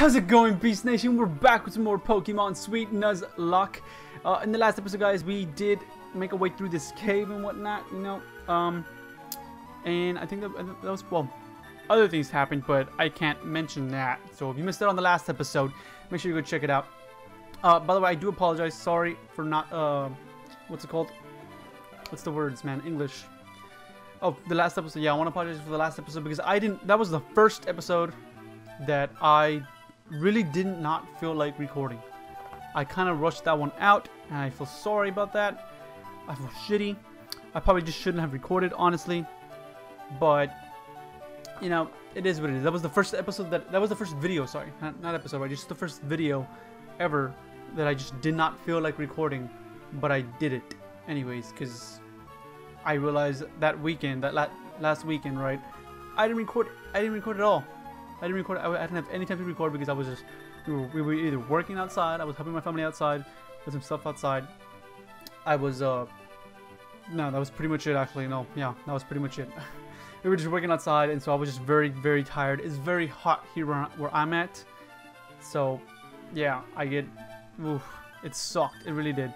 How's it going, Beast Nation? We're back with some more Pokemon Sweet Nuzlocke. Uh, in the last episode, guys, we did make our way through this cave and whatnot, you know. Um, and I think that, that was, well, other things happened, but I can't mention that. So if you missed it on the last episode, make sure you go check it out. Uh, by the way, I do apologize. Sorry for not, uh, what's it called? What's the words, man? English. Oh, the last episode. Yeah, I want to apologize for the last episode because I didn't, that was the first episode that I really did not feel like recording. I kind of rushed that one out, and I feel sorry about that. I feel shitty. I probably just shouldn't have recorded, honestly. But, you know, it is what it is. That was the first episode that, that was the first video, sorry. Not, not episode, right? Just the first video ever that I just did not feel like recording. But I did it anyways, because I realized that weekend, that la last weekend, right? I didn't record, I didn't record at all. I didn't record. I, didn't have any time to record because I was just we were, we were either working outside. I was helping my family outside with some stuff outside. I was uh no, that was pretty much it actually. No, yeah, that was pretty much it. we were just working outside, and so I was just very very tired. It's very hot here where, where I'm at, so yeah, I get. Oof, it sucked. It really did.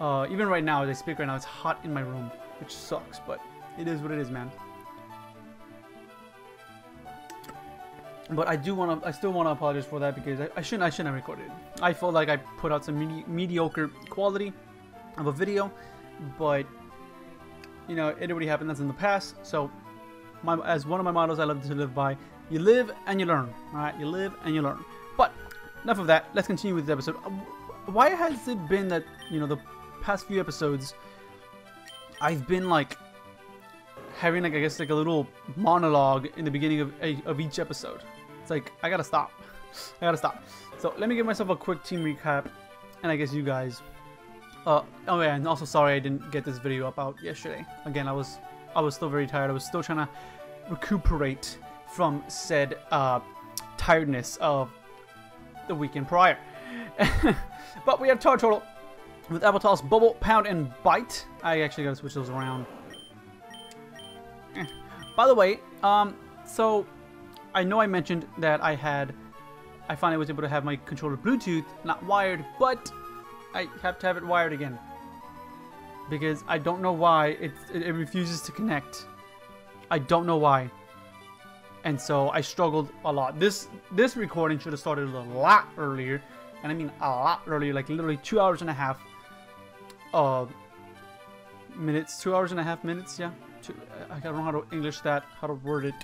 Uh, even right now, as I speak right now, it's hot in my room, which sucks, but it is what it is, man. But I do want to. I still want to apologize for that because I, I, shouldn't. I shouldn't have recorded. I felt like I put out some medi mediocre quality of a video, but you know it already happened. That's in the past. So, my as one of my models I love to live by: you live and you learn. All right, you live and you learn. But enough of that. Let's continue with the episode. Uh, why has it been that you know the past few episodes I've been like having like I guess like a little monologue in the beginning of of each episode. It's like, I gotta stop. I gotta stop. So let me give myself a quick team recap, and I guess you guys. Uh, oh yeah, and also sorry I didn't get this video up out yesterday. Again, I was I was still very tired. I was still trying to recuperate from said uh, tiredness of the weekend prior. but we have Turtle with Avatar's Bubble, Pound, and Bite. I actually gotta switch those around. Eh. By the way, um, so I know I mentioned that I had, I finally was able to have my controller Bluetooth, not wired, but I have to have it wired again. Because I don't know why it, it refuses to connect. I don't know why. And so I struggled a lot. This this recording should have started a lot earlier. And I mean a lot earlier, like literally two hours and a half uh, minutes, two hours and a half minutes, yeah. Two, I don't know how to English that, how to word it.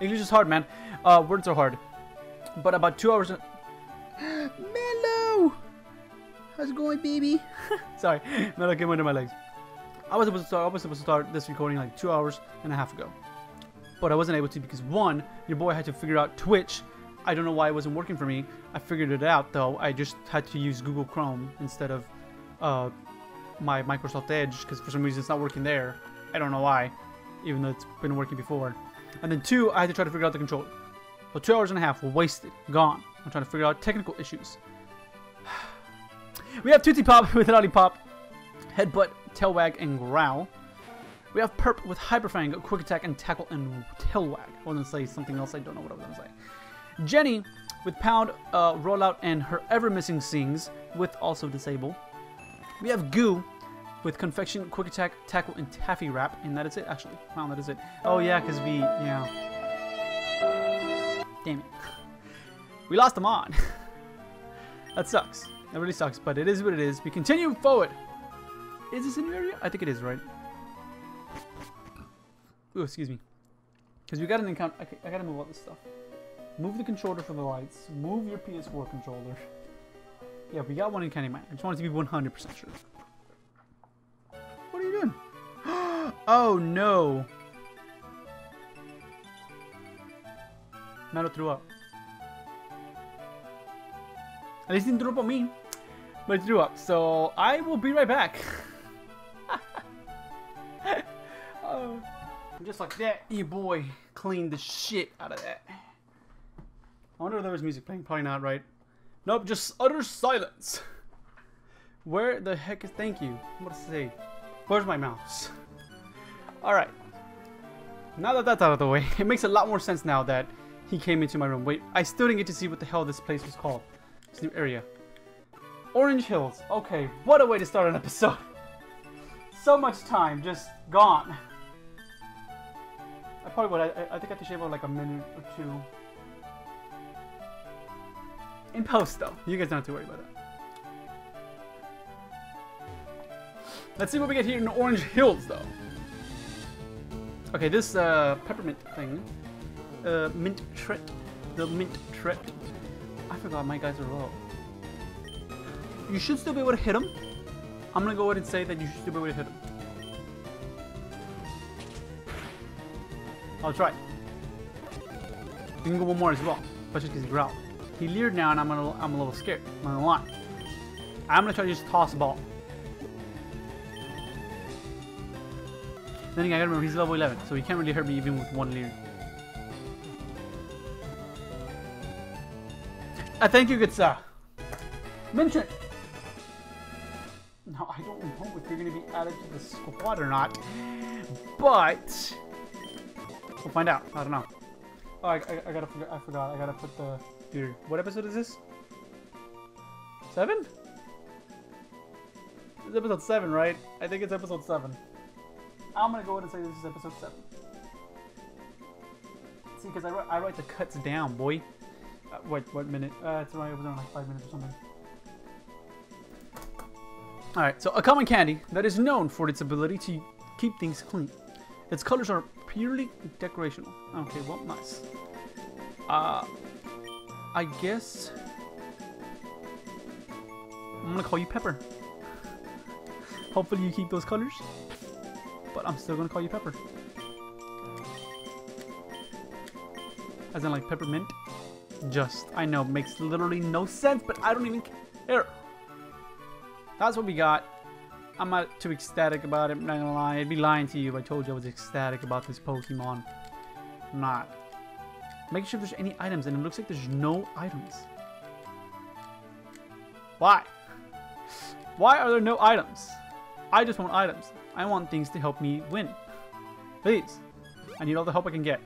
English is hard, man. Uh, words are hard. But about two hours. Mellow! How's it going, baby? Sorry, Mellow came under my legs. I was supposed to start, I was supposed to start this recording like two hours and a half ago. But I wasn't able to because one, your boy had to figure out Twitch. I don't know why it wasn't working for me. I figured it out though. I just had to use Google Chrome instead of uh, my Microsoft Edge because for some reason it's not working there. I don't know why, even though it's been working before. And then two, I had to try to figure out the controller. So two hours and a half wasted, gone. I'm trying to figure out technical issues. we have Tootsie Pop with Lollipop, Headbutt, Tail Wag, and Growl. We have Perp with Hyper Fang, Quick Attack, and Tackle, and Tail Wag. I was going to say something else, I don't know what I was going to say. Jenny with Pound, uh, Rollout, and her ever-missing Sings with also Disable. We have Goo with Confection, Quick Attack, Tackle, and Taffy Wrap. And that is it, actually. Wow, that is it. Oh, yeah, because we, yeah. Damn it. We lost them on. that sucks. That really sucks, but it is what it is. We continue forward. Is this a new area? I think it is, right? Oh, excuse me. Because we got an encounter. Okay, I gotta move all this stuff. Move the controller for the lights. Move your PS4 controller. Yeah, we got one in Candyman. I just wanted to be 100% sure. Oh no! Melo threw up. At least he didn't throw up on me. But he threw up. So I will be right back. oh. Just like that, your boy cleaned the shit out of that. I wonder if there was music playing. Probably not, right? Nope, just utter silence. Where the heck is... Thank you. What to say? Where's my mouse? Alright. Now that that's out of the way, it makes a lot more sense now that he came into my room. Wait, I still didn't get to see what the hell this place was called. This new area. Orange Hills. Okay, what a way to start an episode. So much time just gone. I probably would. I, I think I have to shave out like a minute or two. In post, though. You guys don't have to worry about that. Let's see what we get here in Orange Hills, though. Okay, this uh, peppermint thing. Uh, mint tret. The mint tret. I forgot my guys are low. You should still be able to hit them. I'm gonna go ahead and say that you should still be able to hit them. I'll try. You can go one more as well, but just because he growled. He leered now, and I'm a, I'm a little scared. I'm gonna lie. I'm gonna try to just toss a ball. Then again, I gotta remember he's level 11, so he can't really hurt me even with one leer. Uh, thank you, good sir. Mention. No, I don't know if you're gonna be added to the squad or not, but we'll find out. I don't know. Oh, I, I, I gotta forget. I forgot. I gotta put the dude. What episode is this? Seven? It's episode seven, right? I think it's episode seven. I'm gonna go ahead and say this is episode 7. See, because I, write, I write the cuts down, boy. Uh, what, what minute? Uh, it's around, it around like 5 minutes or something. Alright, so a common candy that is known for its ability to keep things clean. Its colors are purely decorational. Okay, well, nice. Uh, I guess... I'm gonna call you Pepper. Hopefully you keep those colors but I'm still gonna call you Pepper. As in like peppermint. Just, I know, makes literally no sense, but I don't even care. That's what we got. I'm not too ecstatic about it, I'm not gonna lie. I'd be lying to you if I told you I was ecstatic about this Pokemon. I'm not. Make sure there's any items, and it looks like there's no items. Why? Why are there no items? I just want items. I want things to help me win. Please. I need all the help I can get.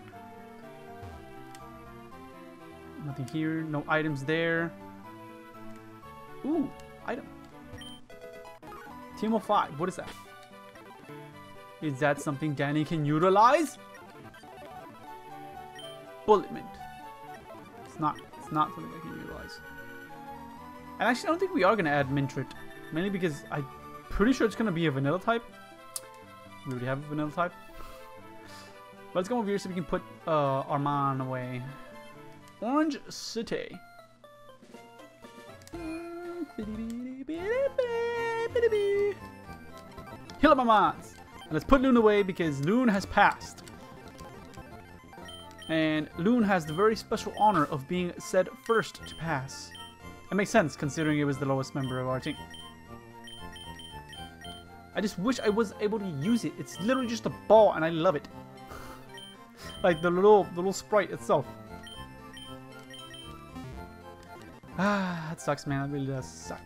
Nothing here. No items there. Ooh, item. Team of five. What is that? Is that something Danny can utilize? Bullet Mint. It's not. It's not something I can utilize. And actually, I don't think we are going to add Mintrit. Mainly because I'm pretty sure it's going to be a vanilla type. We already have a vanilla type. Let's go over here so we can put uh, Arman away. Orange City. Heal up my mods. Let's put Loon away because Loon has passed. And Loon has the very special honor of being said first to pass. It makes sense considering it was the lowest member of our team. I just wish I was able to use it. It's literally just a ball and I love it. like the little, the little sprite itself. Ah, that sucks, man. That really does suck.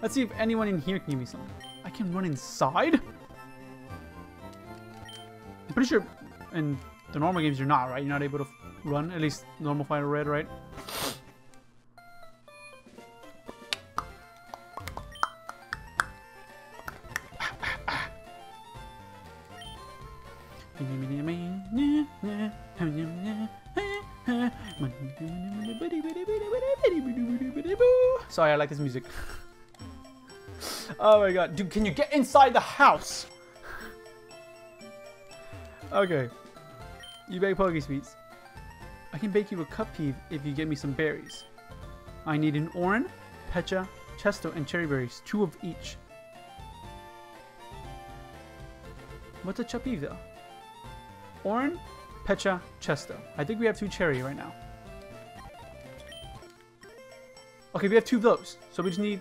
Let's see if anyone in here can give me something. I can run inside? I'm pretty sure in the normal games you're not, right? You're not able to run, at least normal Fire Red, right? Sorry, I like this music. oh my god. Dude, can you get inside the house? okay. You bake Poke Sweets. I can bake you a cupcake if you get me some berries. I need an Oran, Pecha, Chesto, and cherry berries. Two of each. What's a Chuppive though? Oran, Pecha, Chesto. I think we have two cherry right now. Okay, we have two of those. So we just need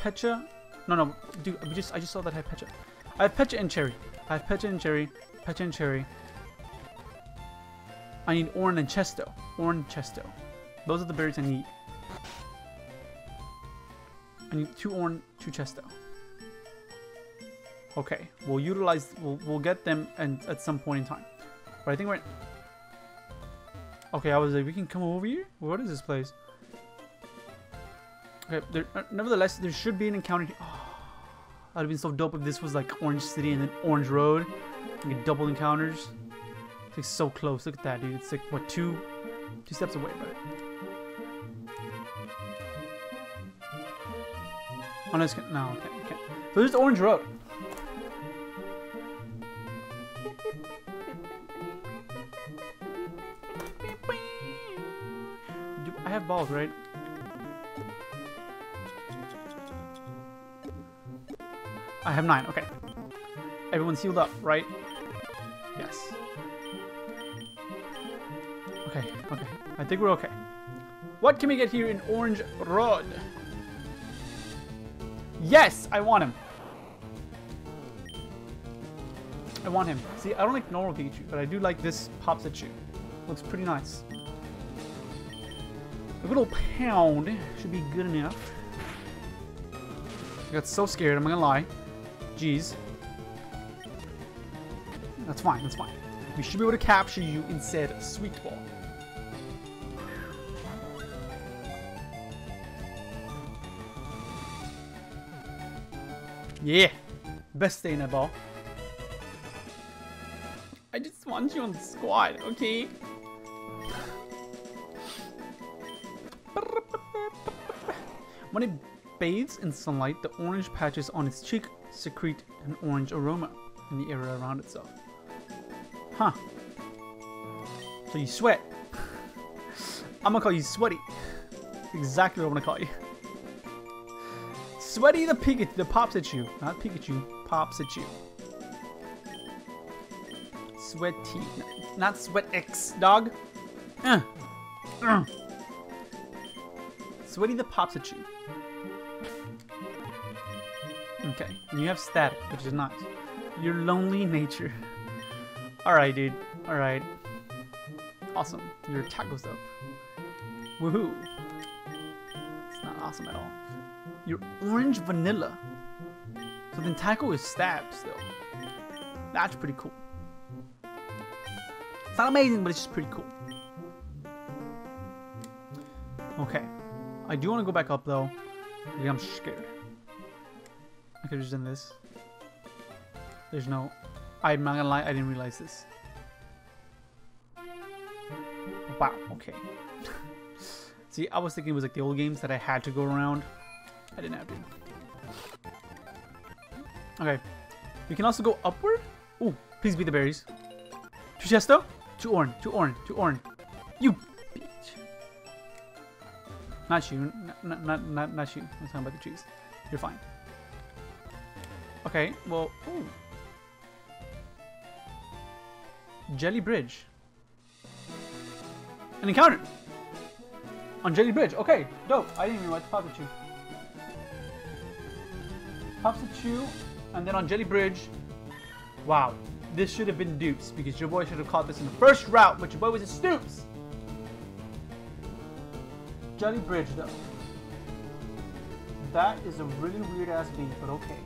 Pecha. No, no, dude, we just I just saw that I have Pecha. I have Pecha and Cherry. I have Pecha and Cherry. Pecha and Cherry. I need Oran and Chesto. Oran and Chesto. Those are the berries I need. I need two Oran, two Chesto. Okay, we'll utilize, we'll, we'll get them and at some point in time. But I think we're... Okay, I was like, we can come over here? What is this place? Okay, there, uh, nevertheless, there should be an encounter. Oh, that would have been so dope if this was like Orange City and then Orange Road. Like double encounters. It's like so close. Look at that, dude. It's like, what, two, two steps away, but. Oh, no, no, okay, okay. So there's the Orange Road. I have balls, right? I have nine, okay. Everyone's healed up, right? Yes. Okay, okay. I think we're okay. What can we get here in Orange Road? Yes! I want him. I want him. See, I don't like normal Pikachu, but I do like this Pops at you. Looks pretty nice. A little pound should be good enough. I got so scared, I'm not gonna lie. Jeez. That's fine, that's fine. We should be able to capture you in said sweet ball. Yeah! Best that ball. I just want you on the squad, okay? When it bathes in sunlight, the orange patches on its cheek secrete an orange aroma in the area around itself. Huh. So you sweat. I'm gonna call you Sweaty. Exactly what I'm gonna call you. Sweaty the Pikachu, the pops at you. Not Pikachu, pops at you. Sweaty, not Sweat X, dog. Uh. Uh. Sweaty the pops at you. Okay, and you have static, which is nice. Your lonely nature. Alright, dude. Alright. Awesome. Your attack goes up. Woohoo. It's not awesome at all. Your orange vanilla. So then tackle is stab still. That's pretty cool. It's not amazing, but it's just pretty cool. Okay. I do want to go back up though. I'm scared. I could have just done this. There's no... I'm not gonna lie, I didn't realize this. Wow, okay. See, I was thinking it was like the old games that I had to go around. I didn't have to. Okay. We can also go upward. Ooh, please be the berries. To Chesto? To Oran, to Oran, to Oran. You bitch. Not you, not, not, not, not you. I'm talking about the trees. You're fine. Okay, well, ooh. Jelly Bridge. An encounter! On Jelly Bridge. Okay, dope. I didn't even realize Pikachu. Pikachu, and then on Jelly Bridge. Wow, this should have been dupes because your boy should have caught this in the first route, but your boy was a stoops. Jelly Bridge, though. That is a really weird ass beat, but okay.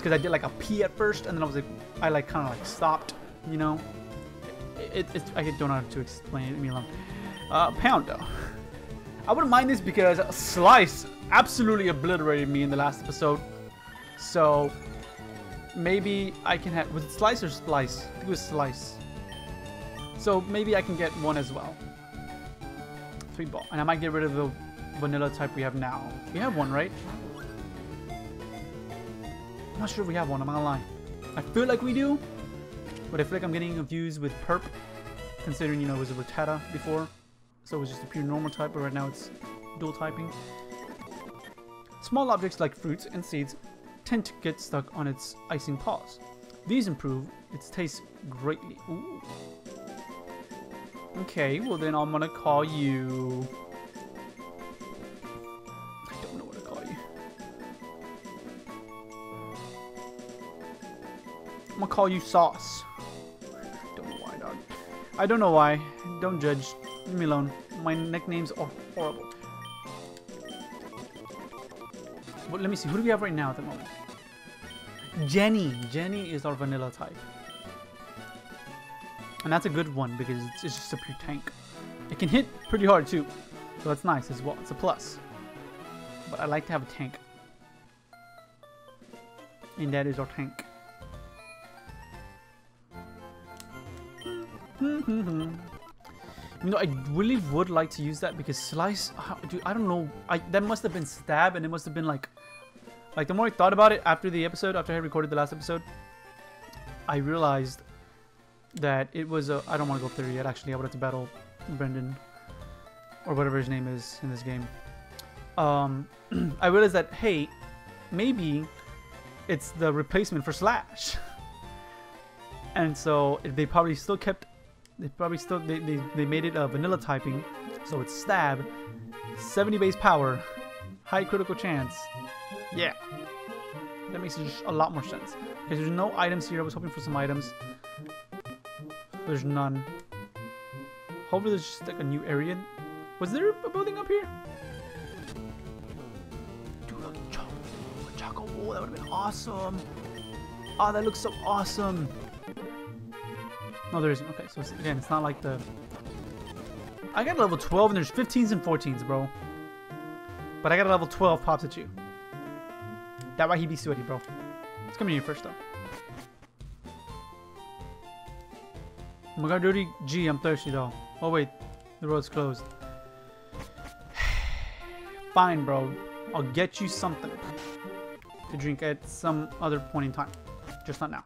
Because I did like a P at first, and then I was like, I like kind of like stopped, you know. It, it, I don't know how to explain it. Me alone. Uh, pound though. I wouldn't mind this because Slice absolutely obliterated me in the last episode. So maybe I can have was it Slice or Splice? I think it was Slice. So maybe I can get one as well. Three ball, and I might get rid of the vanilla type we have now. We have one, right? I'm not sure we have one. I'm not gonna lie. I feel like we do, but I feel like I'm getting confused with Perp, considering, you know, it was a Rattata before. So it was just a pure normal type, but right now it's dual typing. Small objects like fruits and seeds tend to get stuck on its icing paws. These improve its taste greatly. Ooh. Okay, well then I'm gonna call you... I'm gonna call you Sauce. Don't know why, dog. I don't know why. Don't judge. Leave me alone. My nicknames are horrible. But let me see. Who do we have right now at the moment? Jenny. Jenny is our vanilla type. And that's a good one because it's, it's just a pure tank. It can hit pretty hard too. So that's nice as well. It's a plus. But I like to have a tank. And that is our tank. You know, I really would like to use that because Slice, how, dude, I don't know. I That must have been Stab and it must have been like, like the more I thought about it after the episode, after I recorded the last episode, I realized that it was a. I don't want to go there yet. Actually, I would have to battle Brendan or whatever his name is in this game. Um, I realized that hey, maybe it's the replacement for Slash, and so they probably still kept. They probably still they they, they made it a vanilla typing, so it's stab, 70 base power, high critical chance. Yeah, that makes a lot more sense. Because there's no items here. I was hoping for some items. There's none. Hopefully there's just like a new area. Was there a building up here? Oh, that would have been awesome. Oh, that looks so awesome. No, there isn't. Okay, so it's, again, it's not like the... I got a level 12 and there's 15s and 14s, bro. But I got a level 12 pops at you. That why he be sweaty, bro. Let's come in here first, though. Oh my god, dirty G, I'm thirsty though. Oh wait, the road's closed. Fine, bro. I'll get you something to drink at some other point in time. Just not now.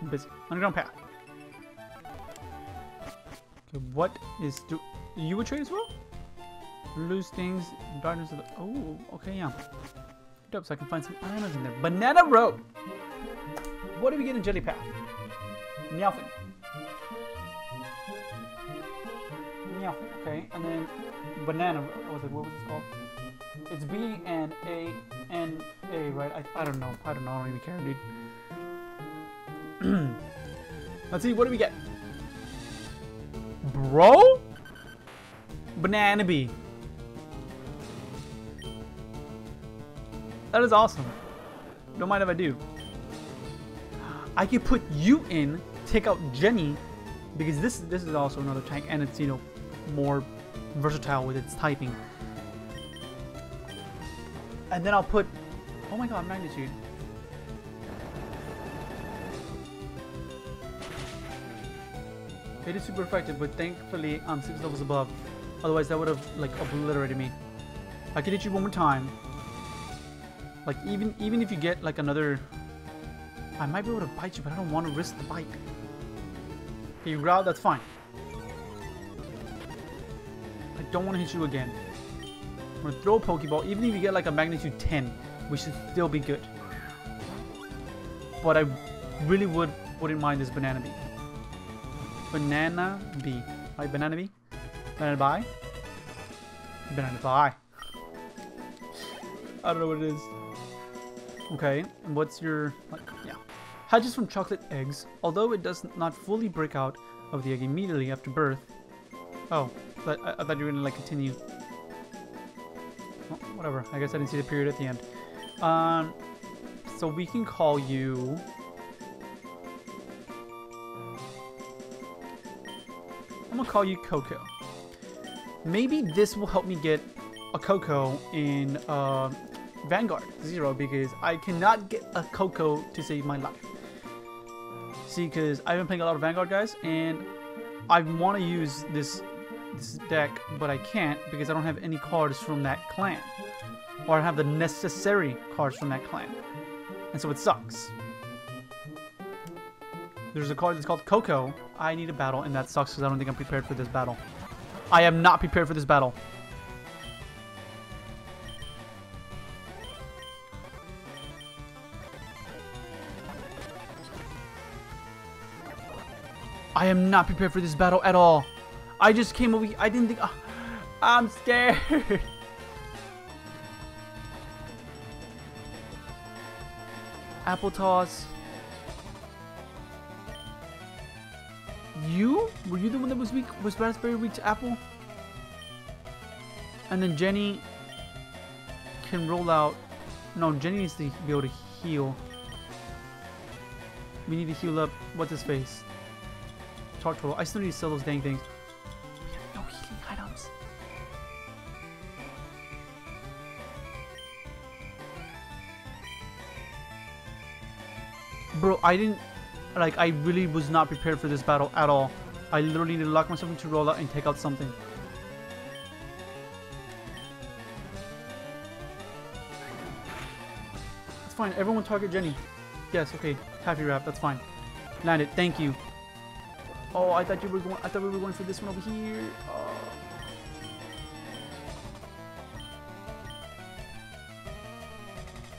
I'm busy. Underground path. Okay, what is... Do you would trade as well? Lose things, darkness of the... Oh, okay, yeah. Dope, so I can find some items in there. Banana rope! What do we get in Jelly Path? Meowfin. Okay, and then banana. What was it? What was this called? It's B and A and A, right? I, I don't know. I don't know. I don't even care, dude. Let's see. What do we get? Bro? Banana bee. That is awesome. Don't mind if I do. I could put you in, take out Jenny, because this this is also another tank, and it's you know more versatile with its typing. And then I'll put... Oh my god, magnitude. It is super effective, but thankfully I'm 6 levels above. Otherwise that would have like obliterated me. I can hit you one more time. Like even even if you get like another... I might be able to bite you, but I don't want to risk the bite. Okay, you growl, that's fine I don't want to hit you again. I'm to throw a Pokeball. Even if you get like a magnitude 10, we should still be good. But I really would, wouldn't mind this Banana Bee. Banana Bee. Right, Banana Bee? Banana Bee? Banana Bee. I don't know what it is. Okay, and what's your, like, yeah. Hatches from chocolate eggs. Although it does not fully break out of the egg immediately after birth. Oh, but I, I thought you were gonna like continue. Well, whatever. I guess I didn't see the period at the end. Um, so we can call you. I'm gonna call you Coco. Maybe this will help me get a Coco in uh, Vanguard Zero because I cannot get a Coco to save my life. See, because I've been playing a lot of Vanguard guys, and I want to use this this deck, but I can't because I don't have any cards from that clan. Or I have the necessary cards from that clan. And so it sucks. There's a card that's called Coco. I need a battle, and that sucks because I don't think I'm prepared for this battle. I am not prepared for this battle. I am not prepared for this battle at all. I just came over I didn't think... Oh, I'm scared. Apple toss. You? Were you the one that was weak? Was Raspberry weak to Apple? And then Jenny can roll out. No, Jenny needs to be able to heal. We need to heal up. What's his face? Talk Turtle. I still need to sell those dang things. No healing items. Bro, I didn't... Like, I really was not prepared for this battle at all. I literally need to lock myself into roll out and take out something. It's fine. Everyone target Jenny. Yes, okay. Taffy wrap, that's fine. Landed, thank you. Oh, I thought you were going I thought we were going for this one over here. Oh.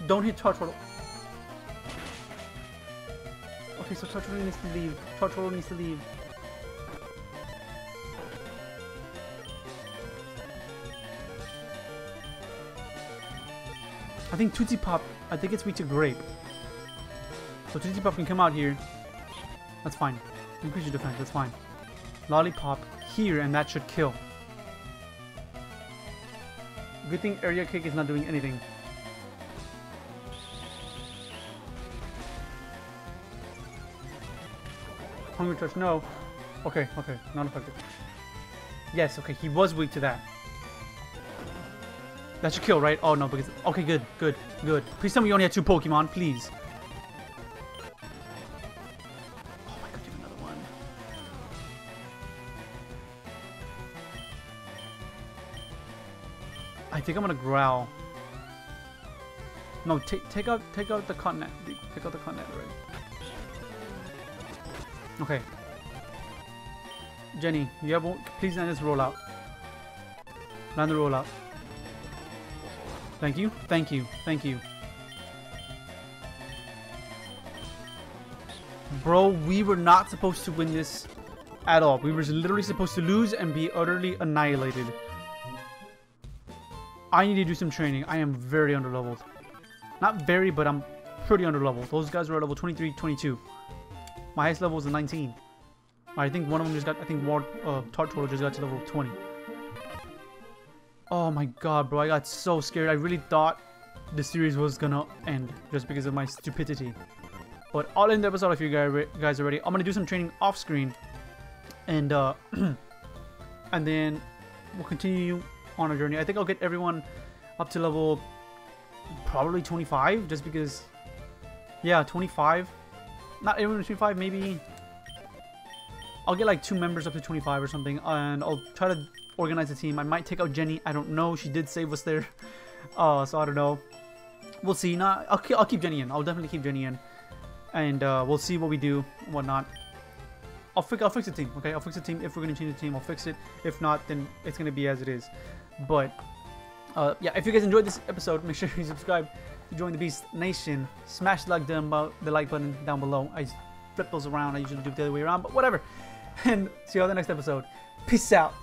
Don't hit Turtle. Okay, so Turtle needs to leave. Turtle needs to leave. I think Tootsie Pop, I think it's weak to Grape. So Tootsie Pop can come out here. That's fine. Increase your defense, that's fine. Lollipop here, and that should kill. Good thing Area Kick is not doing anything. Hungry Touch, no. Okay, okay, not effective. Yes, okay, he was weak to that. That should kill, right? Oh, no, because... Okay, good, good, good. Please tell me you only had two Pokemon, please. Oh my god, another one. I think I'm gonna growl. No, take take out take out the continent. Take out the continent already. Okay. Jenny, you have one, please land this rollout. Land the rollout. Thank you, thank you, thank you. Bro, we were not supposed to win this at all. We were literally supposed to lose and be utterly annihilated. I need to do some training. I am very underleveled. Not very, but I'm pretty underleveled. Those guys were at level 23, 22. My highest level a 19. I think one of them just got, I think War, uh, Turtle just got to level 20. Oh my god, bro. I got so scared. I really thought the series was gonna end just because of my stupidity. But I'll end the episode if you guys are ready. I'm gonna do some training off screen. And, uh, and then we'll continue on our journey. I think I'll get everyone up to level probably 25 just because, yeah, 25. Not everyone 25, maybe I'll get like two members up to 25 or something, and I'll try to organize a team. I might take out Jenny. I don't know. She did save us there. Uh, so I don't know. We'll see. Nah, I'll, I'll keep Jenny in. I'll definitely keep Jenny in. And uh, we'll see what we do and whatnot. I'll fix, I'll fix the team, okay? I'll fix the team. If we're going to change the team, I'll fix it. If not, then it's going to be as it is. But, uh, yeah, if you guys enjoyed this episode, make sure you subscribe to join the Beast Nation. Smash the like, down, the like button down below. I flip those around. I usually do it the other way around, but whatever. And see you on the next episode. Peace out.